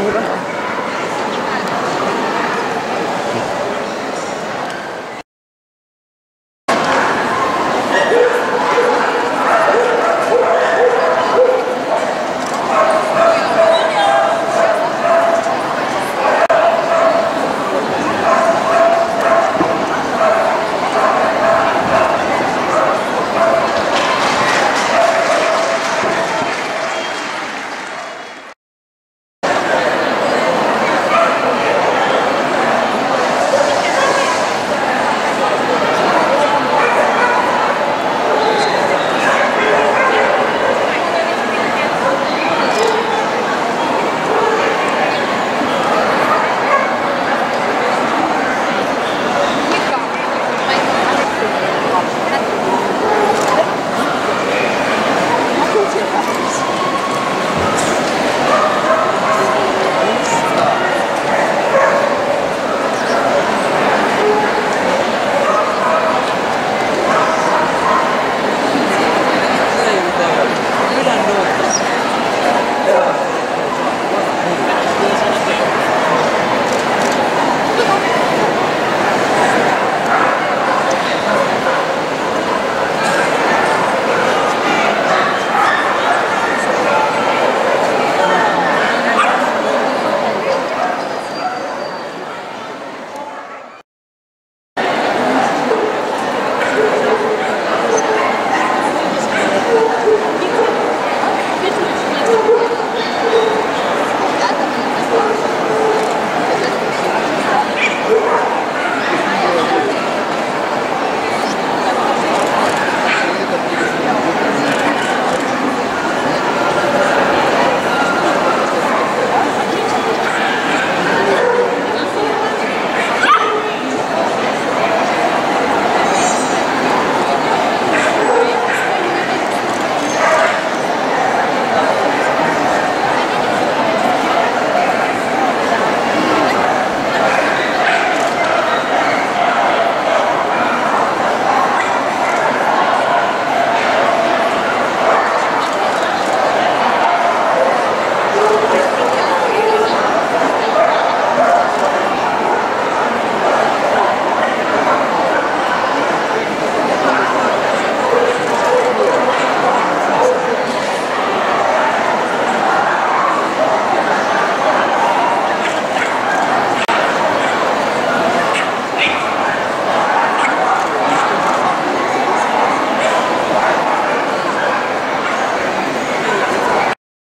over.